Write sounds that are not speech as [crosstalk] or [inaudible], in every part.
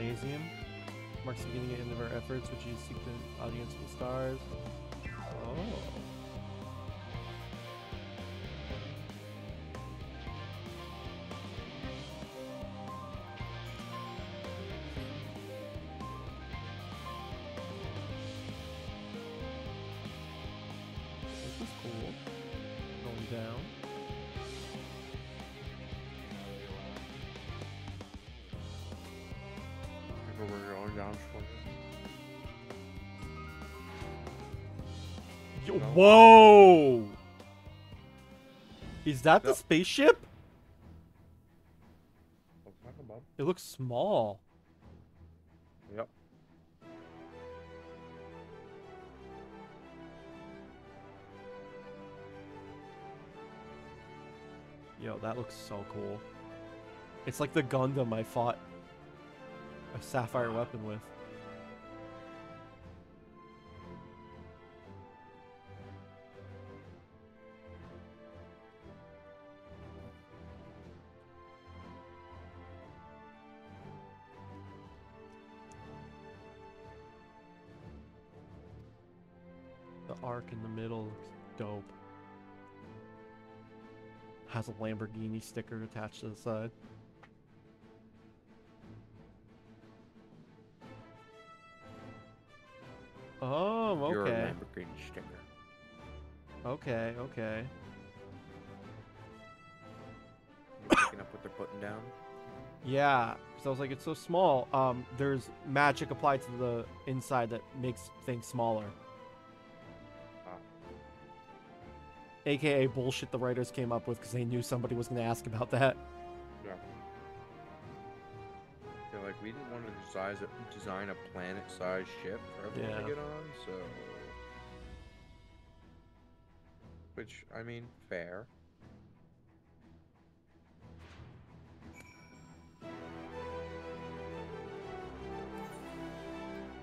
gymnasium. Marks the beginning and end of our efforts, which you seek the audience with stars. Oh. Whoa! Is that the spaceship? Oh, What's that about? It looks small. Yep. Yo, that looks so cool. It's like the Gundam I fought a sapphire weapon with. The arc in the middle looks dope. Has a Lamborghini sticker attached to the side. Oh, You're a okay. Lamborghini sticker. Okay, okay. You picking up what they're putting down? Yeah, because I was like, it's so small. Um, there's magic applied to the inside that makes things smaller. AKA bullshit the writers came up with because they knew somebody was going to ask about that. Yeah. They're like, we didn't want to design a, design a planet-sized ship for everyone Yeah. to get on, so. Which, I mean, fair.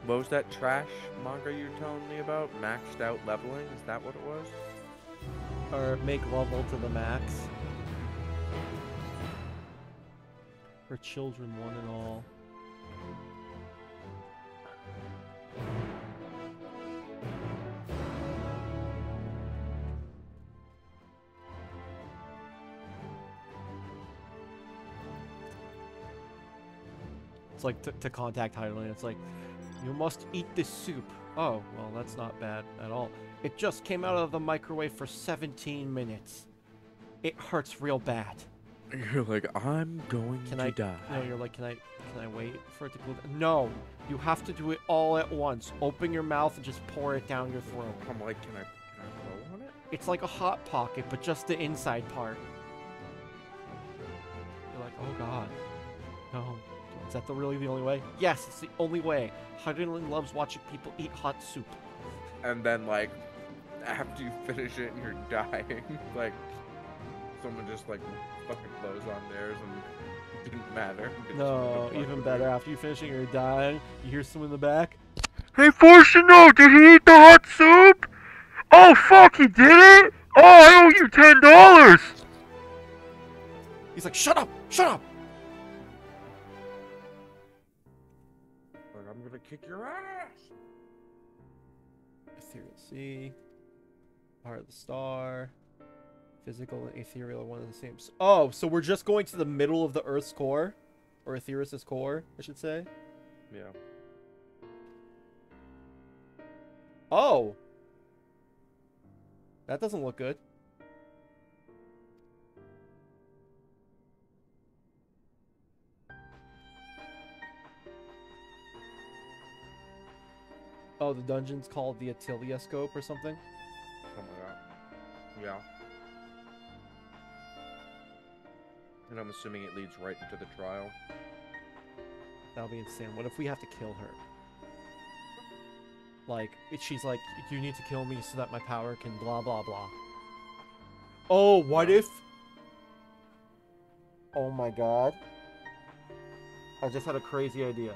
What was that trash manga you were telling me about? Maxed out leveling? Is that what it was? Or make level to the max. For children, one and all. It's like to, to contact Hydaelyn. It's like, you must eat this soup. Oh, well, that's not bad at all. It just came out of the microwave for 17 minutes. It hurts real bad. You're like, I'm going Can to I? die. No, you're like, can I? Can I wait for it to cool? down? No, you have to do it all at once. Open your mouth and just pour it down your throat. I'm like, can I, can I blow on it? It's like a hot pocket, but just the inside part. You're like, oh god, no. Is that the really the only way? Yes, it's the only way. Hydaelyn loves watching people eat hot soup. and then like after you finish it and you're [laughs] dying like someone just like fucking blows on theirs and it didn't matter Didn't No, fuck even better. you. After you finish it, you're dying. You hear someone in the back. Hey, Fortuno, did he eat the hot soup? Oh, fuck, he did it? Oh, I owe you ten dollars. He's like, "Shut up! Shut up!" like i'm gonna kick your ass Ethereal Sea, part of the star, physical and ethereal are one of the same. Oh, so we're just going to the middle of the Earth's core, or Etheirys's core, I should say. yeah Oh, that doesn't look good. Oh, the dungeon's called the Attilia Scope or something. Like that yeah and i'm assuming it leads right into the trial That'll be insane. What if we have to kill her? Like, she's like, you need to kill me so that my power can blah blah blah. Oh, what if? Oh my god. I just had a crazy idea.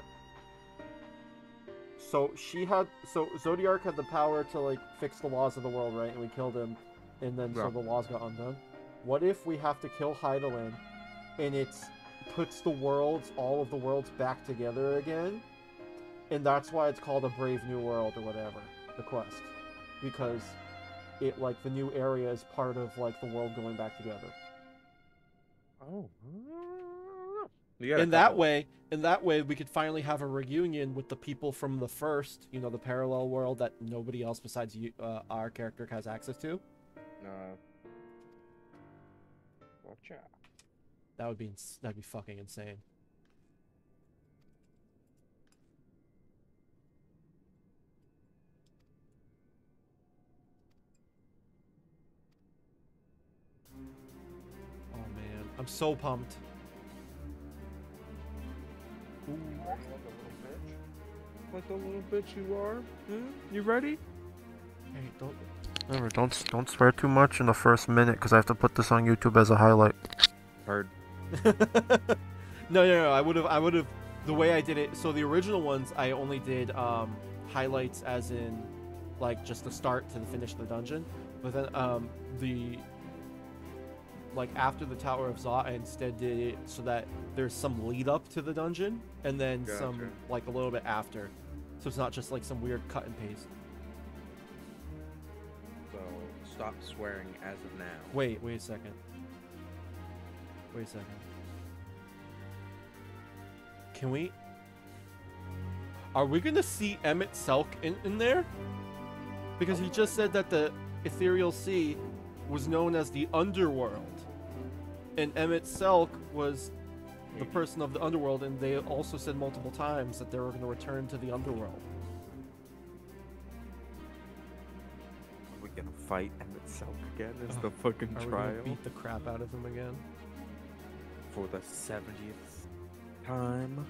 So she had, so Zodiac had the power to like fix the laws of the world, right? And we killed him, and then so the laws got undone. What if we have to kill Hydaelyn, and it puts the worlds, all of the worlds back together again. And that's why it's called a Brave New World or whatever, the quest. Because it like the new area is part of like the world going back together. Oh. You got a in that way, in that way we could finally have a reunion with the people from the first, you know, the parallel world that nobody else besides you, uh, our character has access to. No. Watch out. That would be ins- that'd be fucking insane. Oh man, I'm so pumped. Ooh. Like a little bitch. The little bitch you are. Hmm? You ready? Hey, don't. Remember, don't don't swear too much in the first minute because I have to put this on YouTube as a highlight. Heard. [laughs] no, no, no. I would have, I would have. The way I did it. So the original ones, I only did um, highlights, as in, like just the start to the finish of the dungeon. But then um, the like after the Tower of Zot, I instead did it so that there's some lead up to the dungeon, and then some like a little bit after. So it's not just like some weird cut and paste. So stop swearing as of now. Wait, wait a second. Wait a second. Can we? Are we gonna see Emet-Selch in, in there? Because he um, just said that the Ethereal Sea was known as the Underworld. And Emet-Selch was the person of the Underworld, and they also said multiple times that they were gonna return to the Underworld. Are we gonna fight Emet-Selch again? Is Oh, the fucking Are we gonna beat the crap out of him again? for the seventieth time?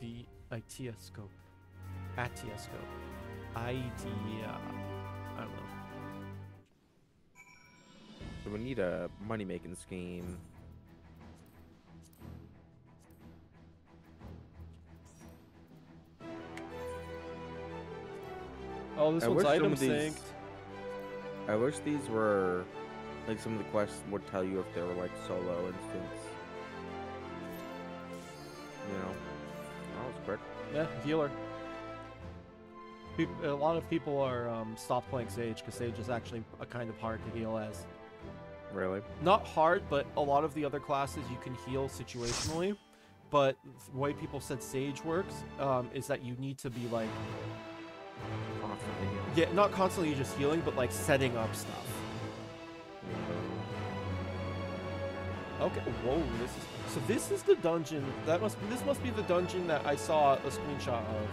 The Itiascope. Atiascope. Idea. So we need a money making scheme. Oh, this I one's item synced. I wish these were like some of the quests would tell you if they were like solo instance. You know, that was quick. Yeah, healer. A lot of people are um, stopped playing Sage because Sage is actually a kind of hard to heal as. Really? Not hard, but a lot of the other classes you can heal situationally. But the way people said Sage works um, is that you need to be like, Constantly healing. yeah, not constantly just healing, but like setting up stuff. Okay. Whoa. This is so. This is the dungeon. That must. This must be the dungeon that I saw a screenshot of,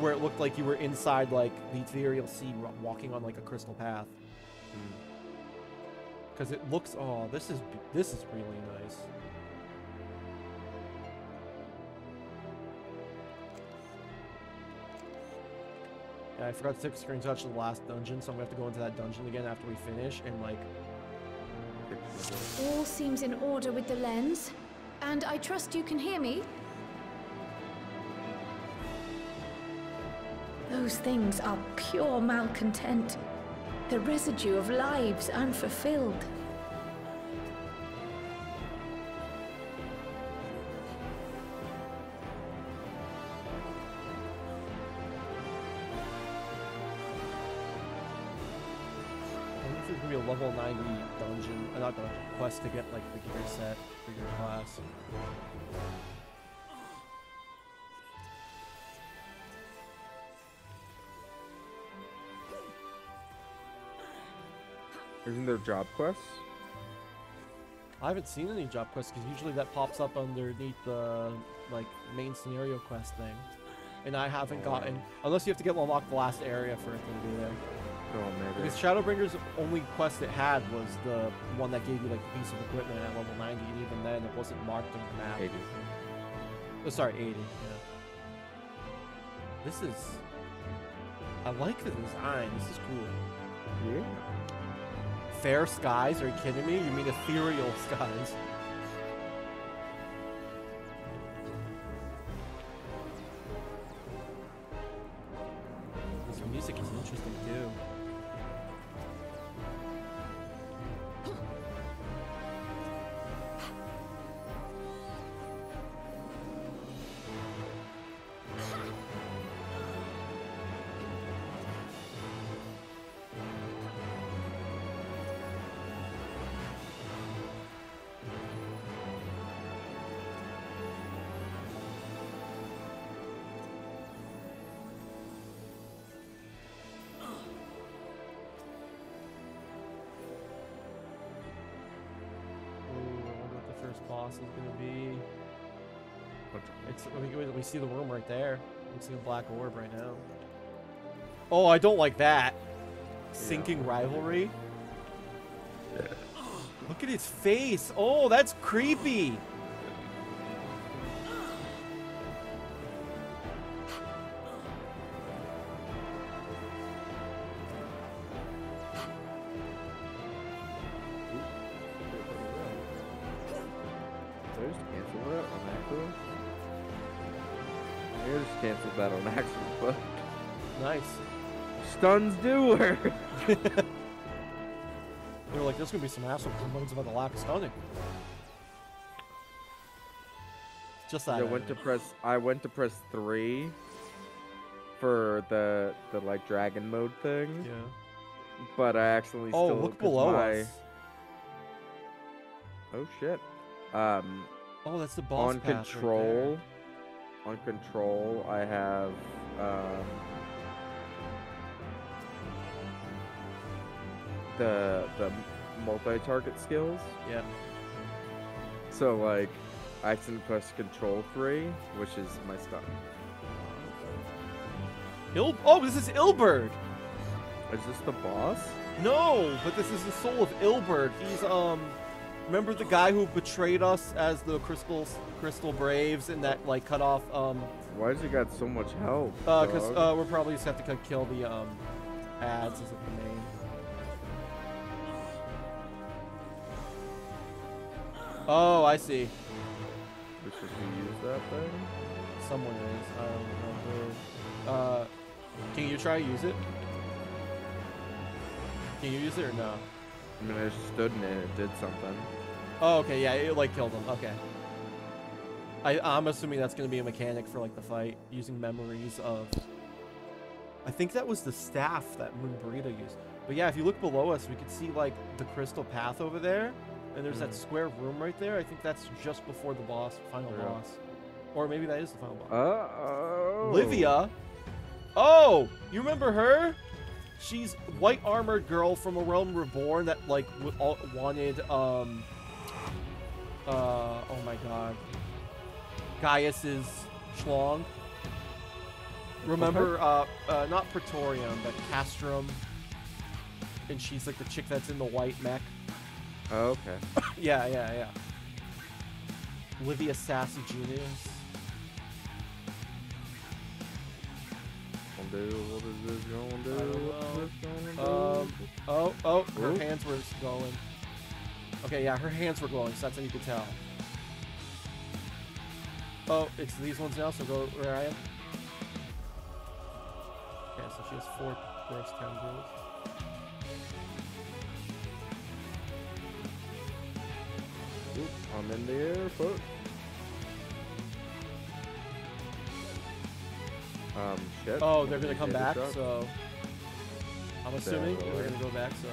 where it looked like you were inside like the ethereal sea, walking on like a crystal path. Because it looks. Oh, this is this is really nice. Yeah, I forgot to take a screenshot of the last dungeon, so I'm gonna have to go into that dungeon again after we finish and like. All seems in order with the lens. And I trust you can hear me? Those things are pure malcontent. The residue of lives unfulfilled. Wonder gonna be a level 90 dungeon, uh, not dungeon, quest to get like the gear set for your class. Isn't there job quests? I haven't seen any job quests because usually that pops up underneath the like main scenario quest thing, and I haven't oh, gotten unless you have to get unlock the last area for it to be there. Oh, maybe. Because Shadowbringer's only quest it had was the one that gave you like a piece of equipment at level 90, and even then it wasn't marked on the map. 80. Oh, sorry, 80. Yeah. This is. I like the design. This is cool. Yeah. Fair skies? Are you kidding me? You mean ethereal [laughs] skies? Boss is gonna be. Which- It's we, we, we see the room right there. We see a black orb right now. Oh, I don't like that. Sinking rivalry. Look at his face. Oh, that's creepy. Stuns do work. They were like, "There's gonna be some asshole complaints about the lack of stunning." Just that. I went to press. I went to press three for the the like dragon mode thing, Yeah. but I accidentally Oh, still look below my- us. Oh shit. Um, Oh, that's the boss on path right control, on control, I have um the the multi-target skills. Yeah. So like, I can press control three, which is my stun. Il- oh, this is Ilberd. Is this the boss? No, but this is the soul of Ilberd. He's um, remember the guy who betrayed us as the Crystal Crystal Braves and that like cut off um, Why does he got so much health? uh, cause uh, we're probably just have to cut- kill the um, ads as main. Oh, I see. Supposed to use that thing. Someone is. I don't remember. Uh, can you try to use it? Can you use it or no? I mean, I just stood in it and it did something. Oh, okay, yeah, it like killed him. Okay. I, I'm assuming that's gonna be a mechanic for like the fight, using memories of. I think that was the staff that Moenbryda used. But yeah, if you look below us, we could see like the crystal path over there, and there's that Mhm. square room right there. I think that's just before the boss, final boss, or maybe that is the final boss. Uh oh. Livia. Oh, you remember her? She's white armored girl from a realm reborn that like w- all, wanted um. Uh oh my god. Gaius's schlong. Remember uh, uh not Praetorium but Castrum. And she's like the chick that's in the white mech. Oh, okay. [laughs] Yeah, yeah, yeah. Livia sas Junius. Gonna do, what is this gonna do? What's this gonna do? Um, oh, oh, her Oop. hands were glowing. Okay, yeah, her hands were glowing, so that's how you could tell. Oh, it's these ones now, so go where I am. Okay, so she has four gross tendrils. Oop, I'm in the air, fuck. Um, shit. Oh, they're gonna come back, so I'm assuming they're gonna go back, so.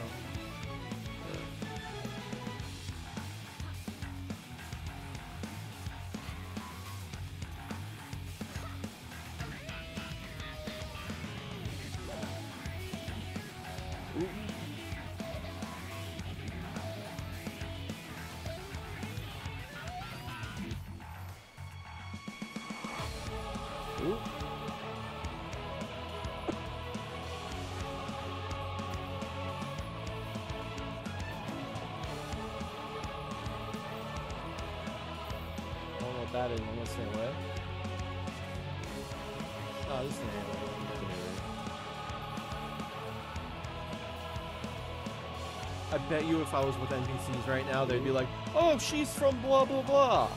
Bet you if I was with NPCs right now, they'd be like, "Oh, she's from blah blah blah."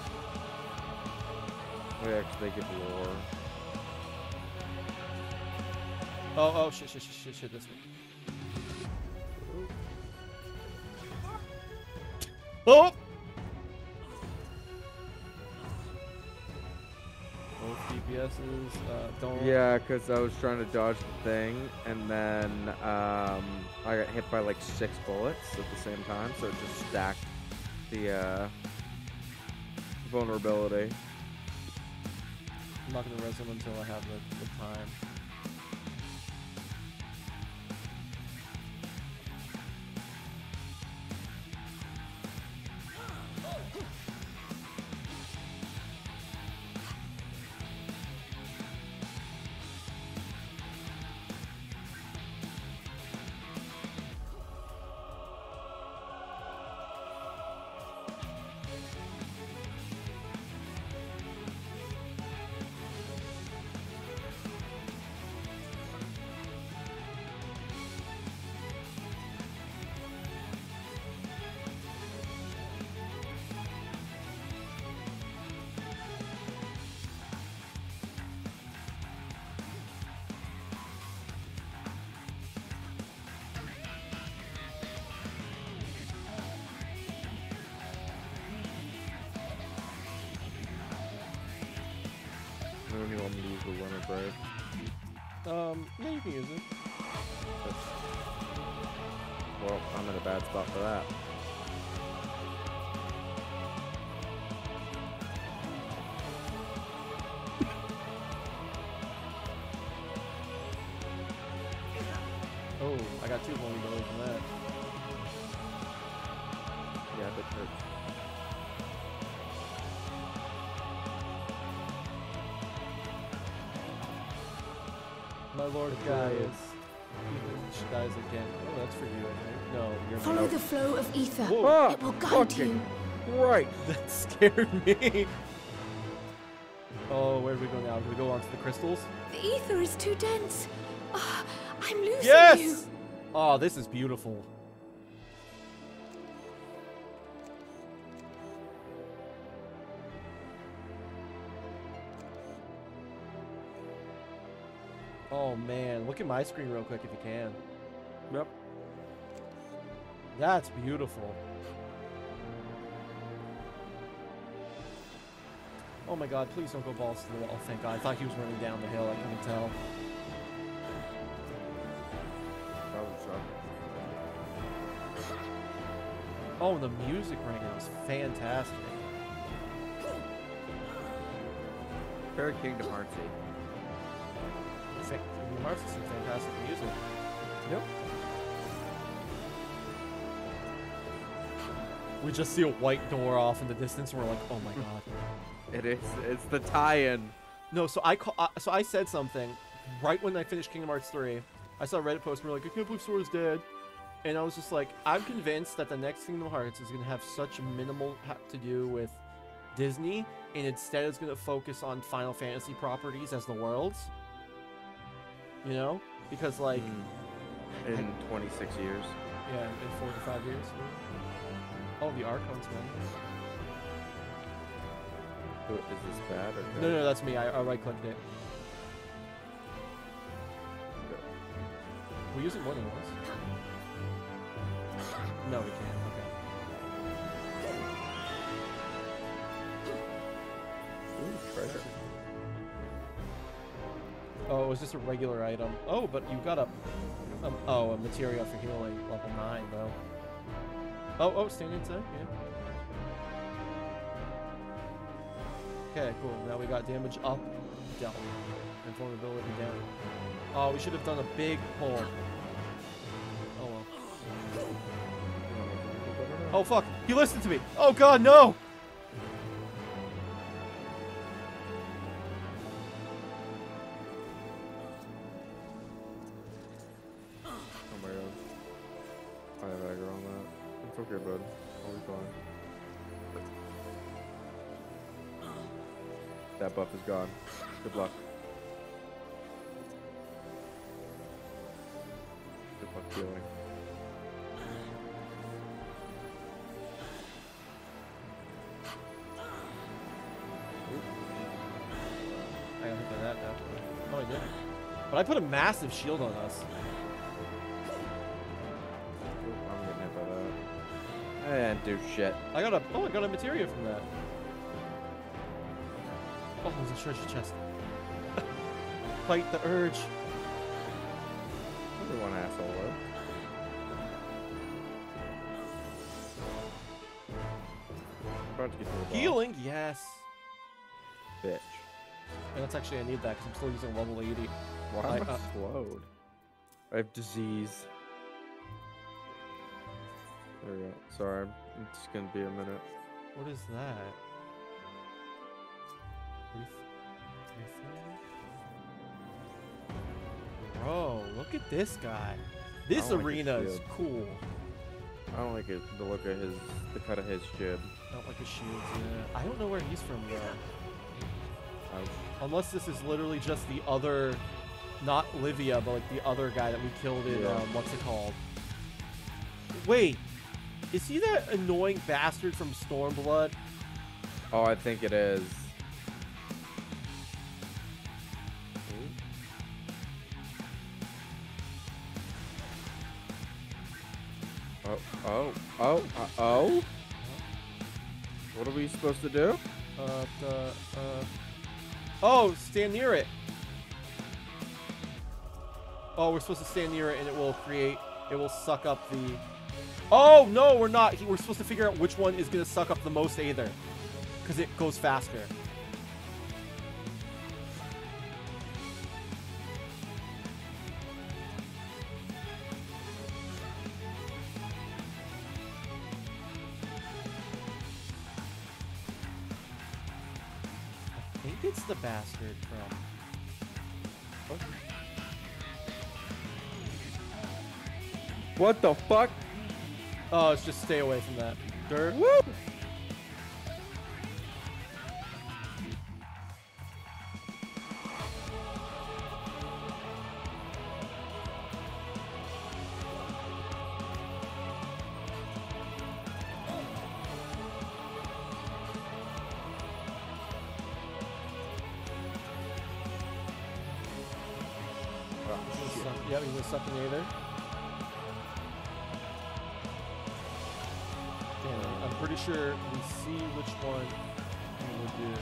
Oh, yeah, they give lore. Oh, oh, shit, shit, shit, shit, shit, this one. Oh! DPSs, uh, don't. Yeah, because I was trying to dodge the thing, and then um, I got hit by like six bullets at the same time, so it just stacked the uh, vulnerability. I'm not gonna res them until I have the, the time. Brave. Um, yeah, you can use it. Well, I'm in a bad spot for that. That's for you, No, you're Follow not. the flow of ether. Whoa. It will guide fucking you. Right. [laughs] That scared me. Oh, where do we go now? Do we go onto the crystals? The ether is too dense. Ah, I'm losing you. Yes! Oh, this is beautiful. Oh man, look at my screen real quick if you can. That's beautiful. Oh my god, please don't go balls to the wall. Thank god. I thought he was running down the hill. I couldn't tell. Oh, the music right now is fantastic. Very Kingdom. Fa- Kingdom Hearts is some fantastic music. Yep. We just see a white door off in the distance, and we're like, "Oh my god!" It is. It's the tie-in. No, so I call, uh, so I said something right when I finished Kingdom Hearts 3. I saw a Reddit post and we're like, I can't believe Sora's dead. And I was just like, I'm convinced that the next Kingdom Hearts is going to have such minimal ha- to do with Disney, and instead it's going to focus on Final Fantasy properties as the worlds. You know? Because, like, Mm. in 26 years. yeah, in 45 years. Oh, the Archons, man. Is this bad or good? No, no, that's me. I, I right clicked it. We use it more than once. No, we can't. Okay. Ooh, treasure. Oh, it was just a regular item. Oh, but you got a, um, oh, a materia for healing, level nine though. Oh, oh, stand inside. Yeah. Okay, cool. Now we got damage up, down, and vulnerability down. Oh, we should have done a big pull. Oh well. Oh fuck! He listened to me. Oh god, no! Buff is gone. Good luck. Good luck healing. I got hit by that though. Oh, I didn't. But I put a massive shield on us. I'm getting hit by that. I didn't do shit. I got a oh I got a materia from that. Treasure chest. Fight the urge. Only one asshole though. About to get to the. Healing, yes. Bitch. And that's actually I need that because I'm still using level 80. Why I- am I uh, slowed? I have disease. There we go. Sorry, it's gonna be a minute. What is that? Bro, look at this guy. This don't like arena is cool. I don't like it, the look of his, the cut of his jib. I don't like his shields. Yeah. I don't know where he's from though. Unless this is literally just the other, not Livia, but like the other guy that we killed in, Yeah. um, what's it called? Wait, is he that annoying bastard from Stormblood? Oh, I think it is. Oh, oh, uh, oh. What are we supposed to do? Uh, the, uh... Oh, stand near it. Oh, we're supposed to stand near it and it will create, it will suck up the... Oh, no, we're not. We're supposed to figure out which one is going to suck up the most either. Because it goes faster. Bastard from... What the fuck? Oh, it's just stay away from that. Dirt. Woo! Yep, I'm pretty sure we see which one will do.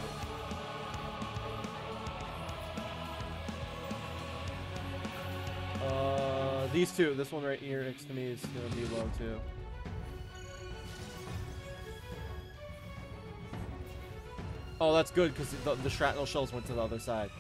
Uh, these two. This one right here next to me is gonna be low too. Oh, that's good because the, the shrapnel shells went to the other side.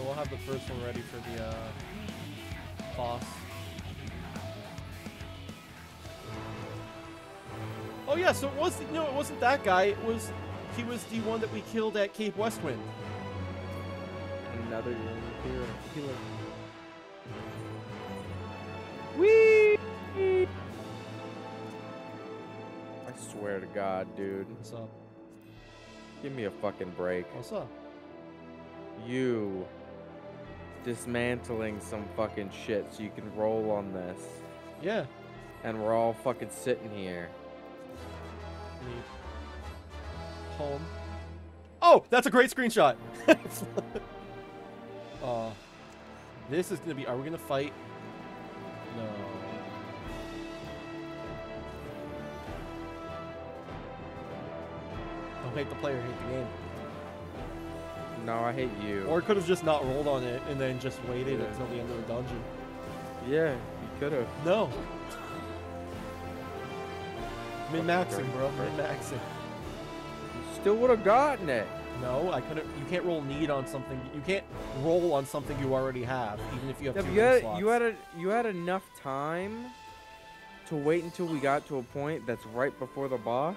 Fine. We'll have the first one ready for the uh, boss. Oh yeah, so it was no, it wasn't that guy. It was he was the one that we killed at Cape Westwind. Another hero. Healer. Whee! I swear to God, dude. What's up? Give me a fucking break. What's up? You dismantling some fucking shit so you can roll on this. Yeah. And we're all fucking sitting here. Home. Oh, that's a great screenshot. [laughs] uh, this is gonna be. Are we gonna fight? No. Don't hate the player, hate the game. No, I hate you. Or could have just not rolled on it and then just waited Yeah. until the end of the dungeon. yeah, you could have. No. Min maxing, bro. Min maxing. You still would have gotten it. No, I couldn't. You can't roll need on something. You can't roll on something you already have, even if you have Yeah, two you had, slots. you had a, you had enough time to wait until we got to a point that's right before the boss,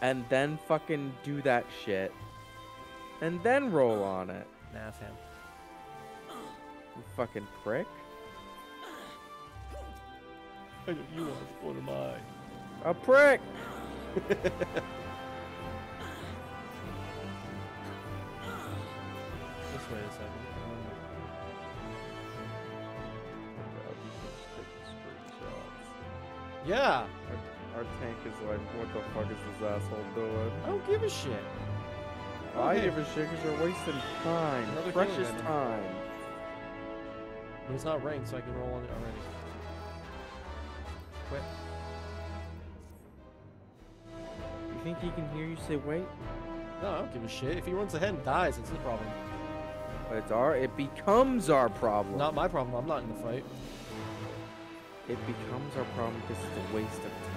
and then fucking do that shit, and then roll on it. Nah, fam. You fucking prick. I know you are. What am I? A prick. This way a second. Yeah. Our, our tank is like, what the fuck is this asshole doing? I don't give a shit. I Okay. give a shit because you're wasting time, Another precious time. But it's not ranked, so I can roll on it already. Quit. You think he can hear you say wait? No, I don't give a shit. If he runs ahead and dies, it's his problem. But it's our, it becomes our problem. Not my problem. I'm not in the fight. it becomes our problem because it's a waste of time.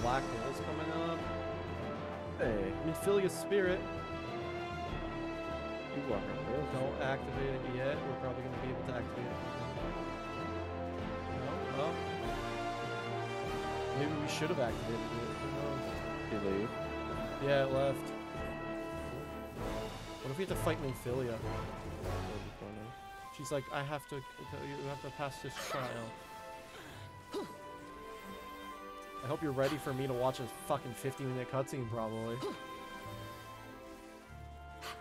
Black holes coming up. Hey, Minfilia Spirit. you are real Don't activate it yet. We're probably going to be able to activate it. No? Well. Maybe we should have activated it. Who knows? believe. Yeah, it left. What if we have to fight Minfilia? She's like, I have to, you have to pass this trial. I hope you're ready for me to watch a fucking 50 minute cutscene, probably.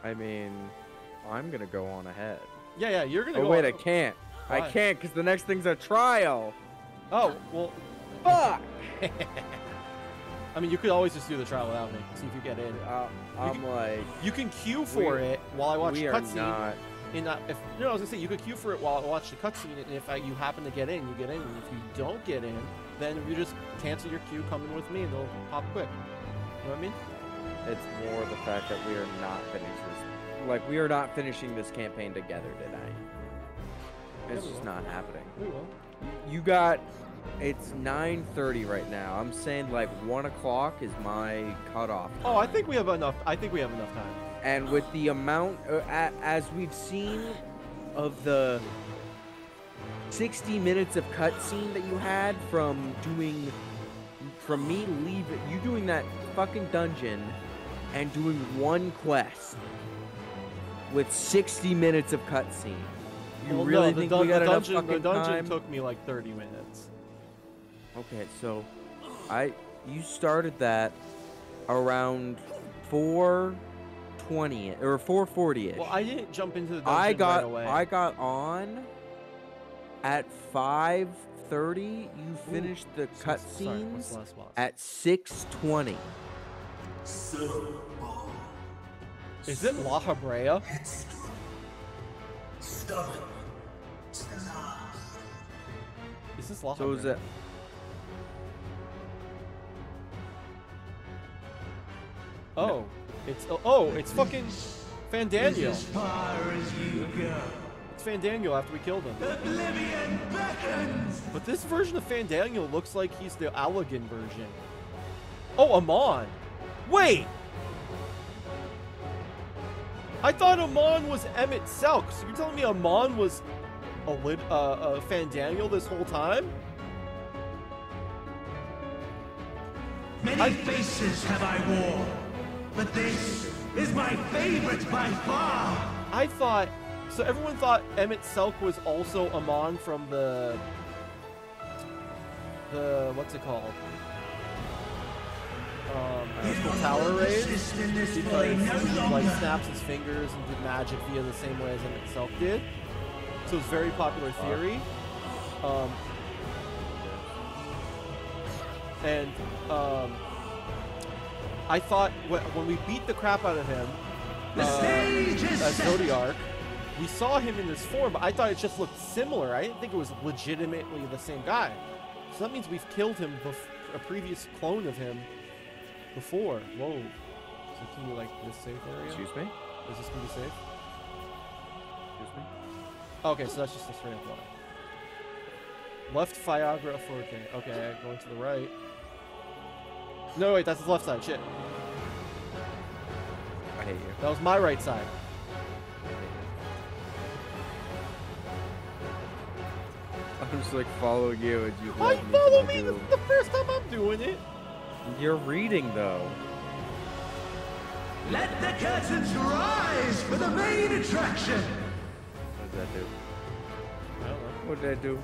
I mean, I'm gonna go on ahead. Yeah, yeah, you're gonna Oh go. wait, on- I can't. I can't because the next thing's a trial. Oh, well, Fuck. [laughs] I mean, you could always just do the trial without me. See if you get in. Uh, I'm like, You can queue for it while I watch the cutscene. not. And uh, if no, I was gonna say you could queue for it while I watch the cutscene, and if uh, you happen to get in, you get in. And if you don't get in, then you just cancel your queue, come in with me, and they'll pop quick. You know what I mean? It's more the fact that we are not finishing this. Like we are not finishing this campaign together tonight. It's Yeah, just not happening. We will. You got. It's 9:30 right now. I'm saying like one o'clock is my cutoff. Oh, I think we have enough. I think we have enough time. And with the amount, uh, as we've seen, of the 60 minutes of cutscene that you had from doing, from me leaving, you doing that fucking dungeon, and doing one quest with 60 minutes of cutscene. You Well, really no, the, think we got the enough dungeon, fucking the dungeon time? took me like 30 minutes. Okay, so I you started that around 420 or 440 ish. Well, I didn't jump into the dungeon I got right away. I got on at 5:30. You finished the So- sorry, cutscenes the last boss? at 6:20. Is it Lahabrea? Is this La So is Habrea? it Oh, it's oh, oh, it's fucking Fandaniel. As far as you go. It's Fandaniel after we killed him. Oblivion beckons. But this version of Fandaniel looks like he's the Allagan version. Oh, Amon. Wait. I thought Amon was Emet-Selch. So you're telling me Amon was a lit, uh, Fandaniel this whole time? Many I- faces have I worn, but this is my favorite by far. I thought. So everyone thought Emet-Selch was also Amon from the. The what's it called? Um, Tower raid. Persist in this because he like snaps his fingers and did magic via the same way as him himself did. So it's very popular theory. Um, and um, I thought when we beat the crap out of him The uh, stage as set. We saw him in this form, but I thought it just looked similar. I didn't think it was legitimately the same guy. So that means we've killed him, a previous clone of him before. Whoa. So can you like this safe area? Excuse me? Is this gonna be safe? Excuse me? Okay, so that's just a straight up line. Left Firaga Forte. Okay, going to the right. No, wait, that's the left side. Shit. I hate you. That was my right side. I'm just like following you and you. Why you follow me? This is the first time I'm doing it. You're reading though. Let the curtains rise for the main attraction. What does that do? I don't know. What did that do?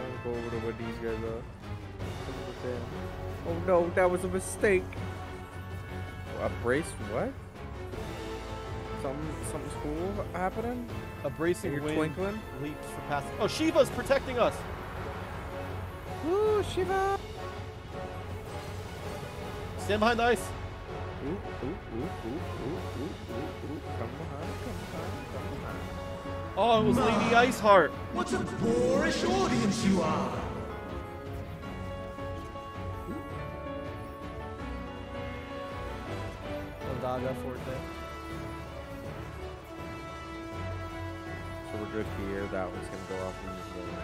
Let's go over to where these guys are. Look at them. Oh no, that was a mistake. A brace? What? Something, something cool happening? A bracing wind twinkling? leaps for passing. Oh, Shiva's protecting us. Woo, Shiva! Stand behind the ice. Ooh, ooh, ooh, ooh, ooh, ooh, ooh, ooh. Come behind, come behind, come behind. Oh, it was Lady Iceheart. What a boorish audience you are! Thundaga Forte. Good here. That was gonna go off in this little.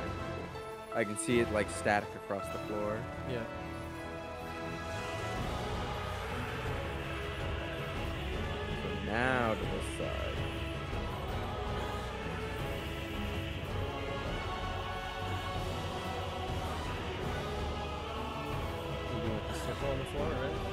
I can see it like static across the floor. Yeah. So now to this side. You do a circle on the floor, right?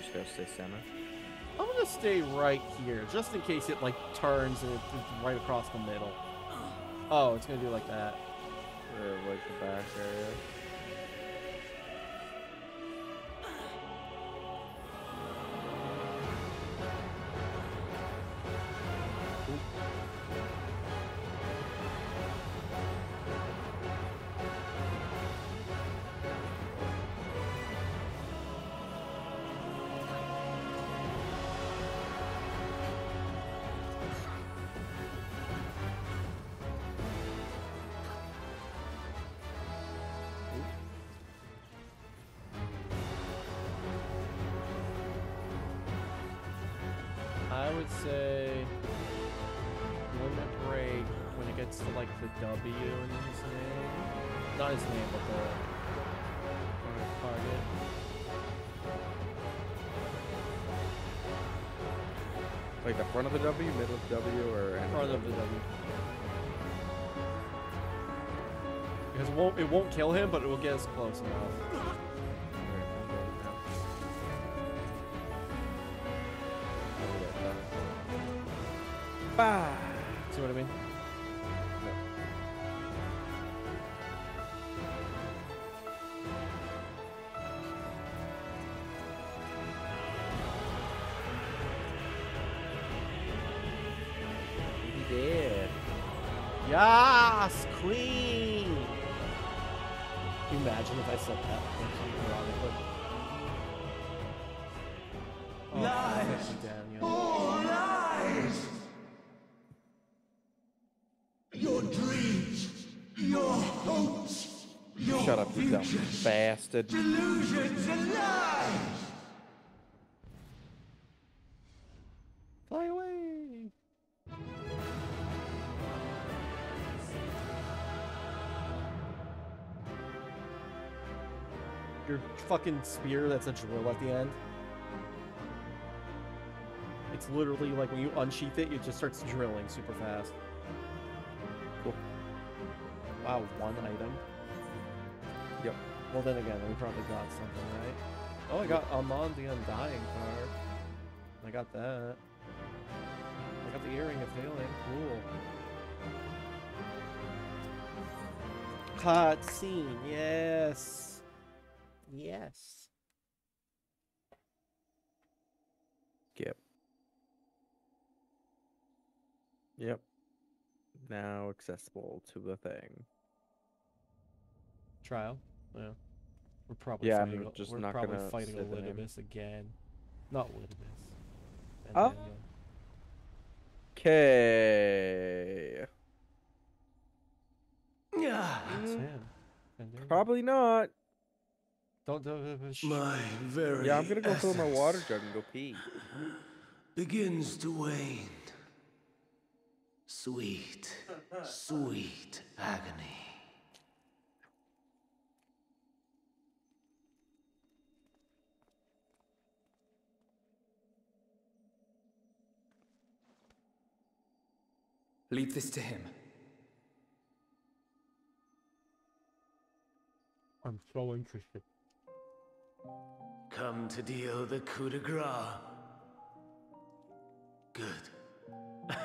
You stay center. I'm gonna stay right here, just in case it like turns and it's right across the middle. Oh, it's gonna do like that. Or like the back area. Won't it won't kill him, but it will get us close enough. Bah! See what I mean? Did. Yes, Queen. Imagine if I said that? or something wrong with it? Oh, Lies. you, Daniel. All lies! Your dreams, your hopes, your Shut up, you dumb bastard. delusions and lies! Fucking spear that's a drill at the end. It's literally like when you unsheath it, it just starts drilling super fast. Cool. Wow, one item. Yep. Well, then again, we probably got something, right? Oh, I got Amon the Undying card. I got that. I got the earring of failing. Cool. Hot scene. Yes. Yes. Yep. Yep. Now accessible to the thing. Trial. Yeah. We're probably Yeah, I'm fighting. a- just we're not probably gonna fighting a say the name. Elidibus again. Not Elidibus. And Oh. Okay. Yeah, That's him. And Daniel. Probably not. Don't do it. My very Yeah, I'm gonna go fill my water jug and go pee. begins to wane. Sweet, sweet agony. Leave this to him. I'm so interested. Come to deal the coup de grace. Good. [laughs]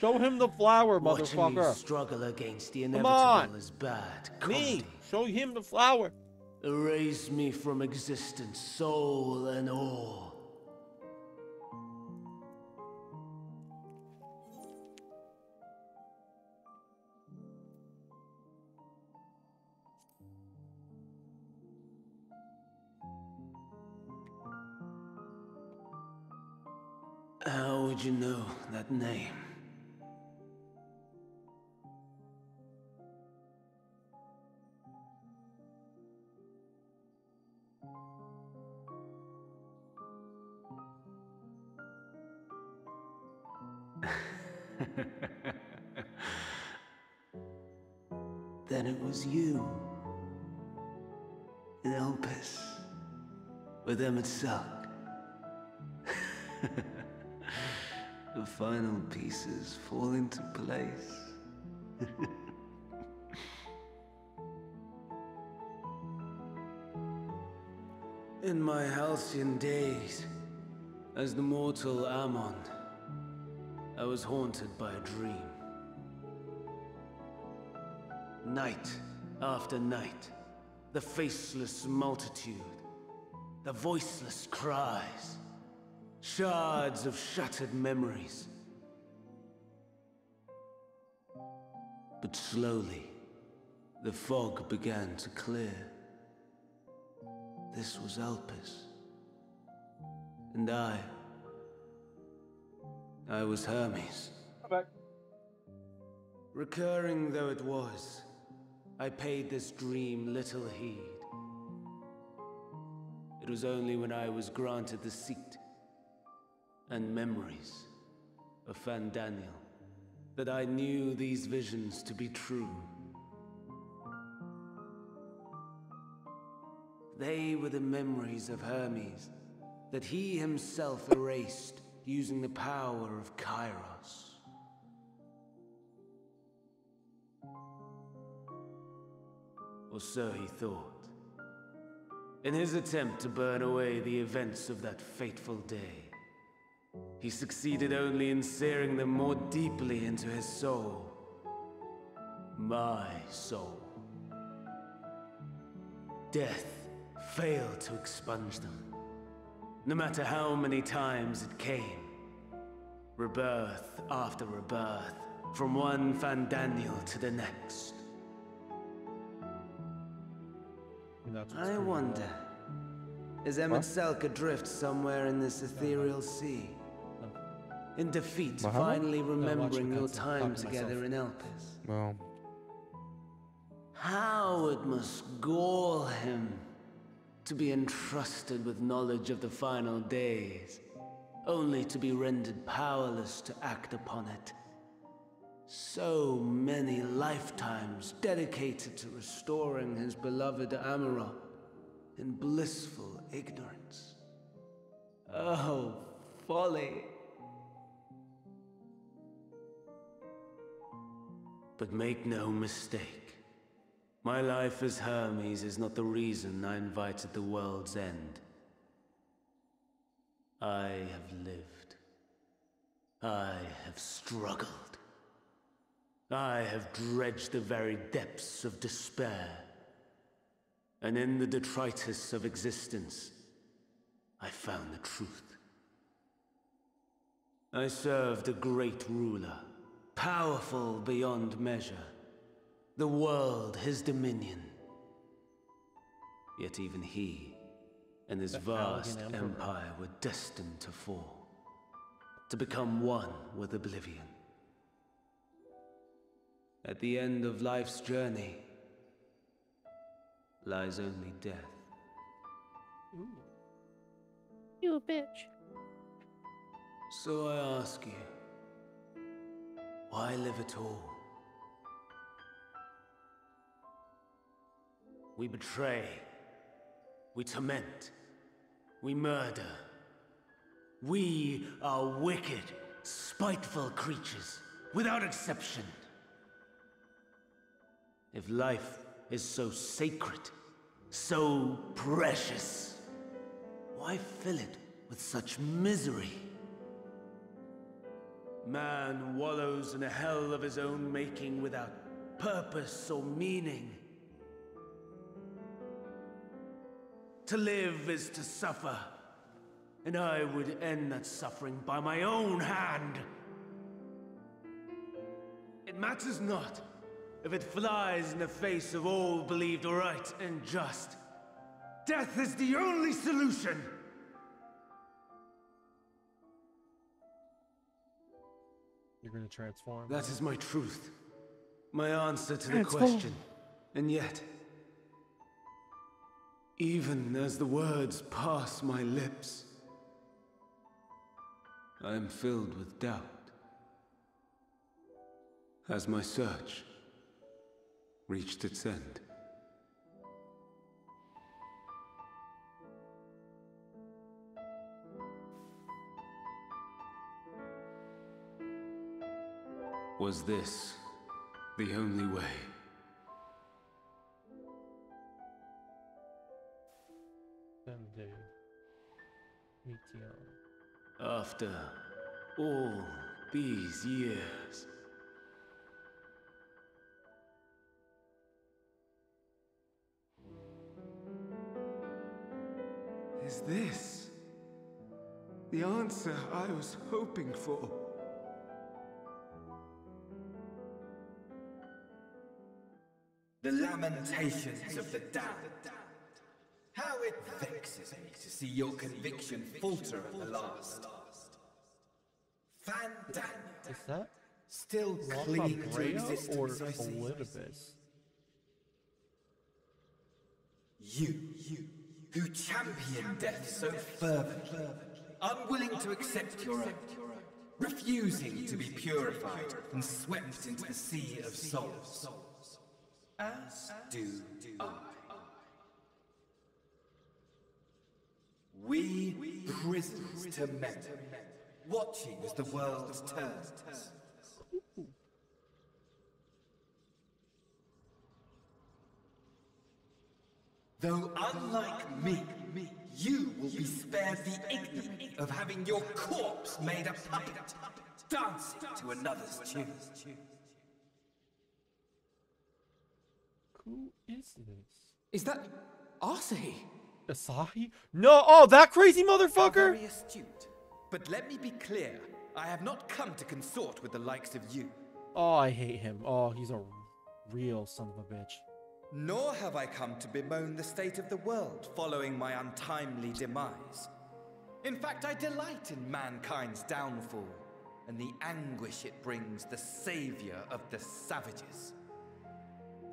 Show him the flower, Watching you motherfucker. struggle against the Come inevitable on. is bad. Me, show him the flower. Erase me from existence, soul and all. You know that name? [laughs] then it was you. In Elpis. With Emet-Selch. [laughs] final pieces fall into place. [laughs] In my halcyon days, as the mortal Amon, I was haunted by a dream. Night after night, the faceless multitude, the voiceless cries, shards of shattered memories. But slowly, the fog began to clear. This was Elpis. And I. I was Hermes. Back. Recurring though it was, I paid this dream little heed. It was only when I was granted the seat and memories of Fandaniel that I knew these visions to be true. They were the memories of Hermes that he himself erased using the power of Kairos. Or so he thought. In his attempt to burn away the events of that fateful day, he succeeded only in searing them more deeply into his soul. My soul. Death failed to expunge them. No matter how many times it came. Rebirth after rebirth, from one Fandaniel to the next. And that's what's I wonder, is Emet-Selch adrift somewhere in this ethereal sea? In defeat, What? finally remembering your time together myself. in Elpis. Well, How it must gall him to be entrusted with knowledge of the final days, only to be rendered powerless to act upon it. So many lifetimes dedicated to restoring his beloved Amaurot in blissful ignorance. Oh, folly! But make no mistake. My life as Hermes is not the reason I invited the world's end. I have lived. I have struggled. I have dredged the very depths of despair. And in the detritus of existence, I found the truth. I served a great ruler, powerful beyond measure. The world his dominion. Yet even he and his The vast Allagan empire were destined to fall. To become one with oblivion. At the end of life's journey lies only death. You a bitch. So I ask you, why live at all? We betray, we torment, we murder. We are wicked, spiteful creatures, without exception. If life is so sacred, so precious? Why fill it with such misery? Man wallows in a hell of his own making without purpose or meaning. To live is to suffer, and I would end that suffering by my own hand. It matters not if it flies in the face of all believed right and just. Death is the only solution! You're gonna transform. That is my truth. My answer to the question. And yet, even as the words pass my lips, I am filled with doubt. Has my search reached its end? Was this the only way? Someday. Meteor. After all these years. Is this the answer I was hoping for? The lamentations of the damned. How it vexes me to see your conviction falter at the last. Fandaniel, Is that still clinging to existence, or I see. Elidibus? You, you, who champion death so fervently, unwilling to accept your own, refusing to be purified and swept into the sea of souls, as do I. We prisoners to men, watching as the world turns. Though unlike me, you will be spared the ignominy of having your corpse made a puppet, dancing to another's tune. Who is this? Is that Asahi? Asahi? No! Oh, that crazy motherfucker! Very astute. But let me be clear, I have not come to consort with the likes of you. Oh, I hate him. Oh, he's a real son of a bitch. Nor have I come to bemoan the state of the world following my untimely demise. In fact, I delight in mankind's downfall and the anguish it brings the savior of the savages.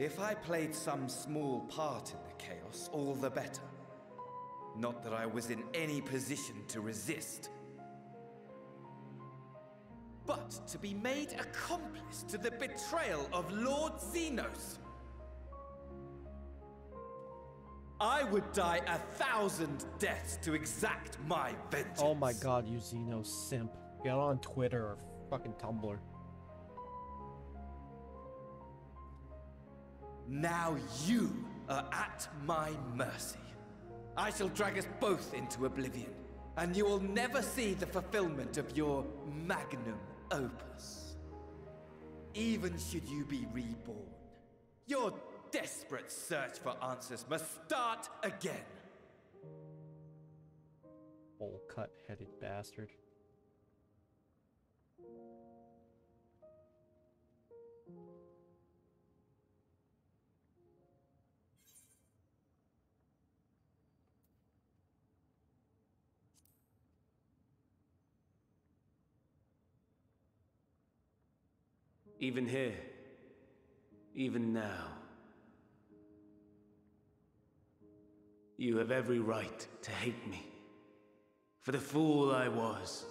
If I played some small part in the chaos, all the better. Not that I was in any position to resist. But to be made accomplice to the betrayal of Lord Zenos. I would die a thousand deaths to exact my vengeance. Oh my god, you Xeno simp. Get on Twitter or fucking Tumblr. Now you are at my mercy. I shall drag us both into oblivion, and you will never see the fulfillment of your magnum opus. Even should you be reborn, your desperate search for answers must start again. Bowl cut headed bastard. Even here, even now, you have every right to hate me. For the fool I was,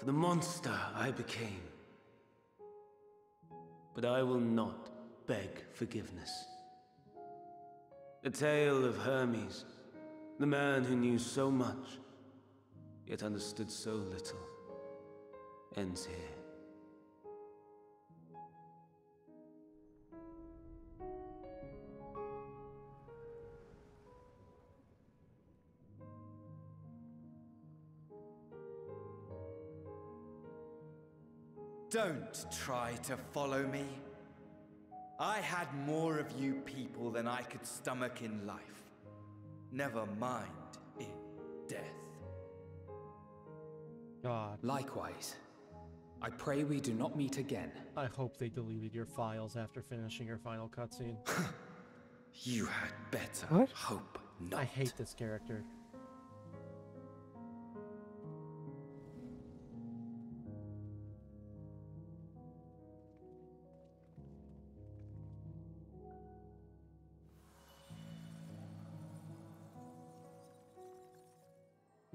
for the monster I became. But I will not beg forgiveness. The tale of Hermes, the man who knew so much, yet understood so little, ends here. Don't try to follow me. I had more of you people than I could stomach in life. Never mind in death. God, Likewise. I pray we do not meet again. I hope they deleted your files after finishing your final cutscene. [laughs] You had better What? hope not. I hate this character.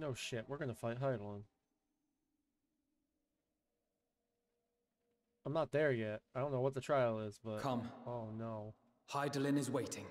No shit, we're gonna fight Hydaelyn. I'm not there yet. I don't know what the trial is, but... Come. Oh no. Hydaelyn is waiting.